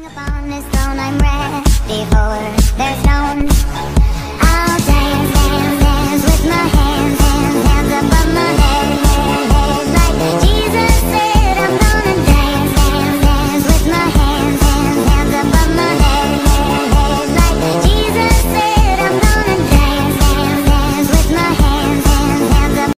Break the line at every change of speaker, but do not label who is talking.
Sitting upon this throne I'm ready.